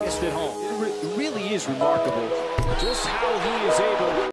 at home. It, really is remarkable just how he is able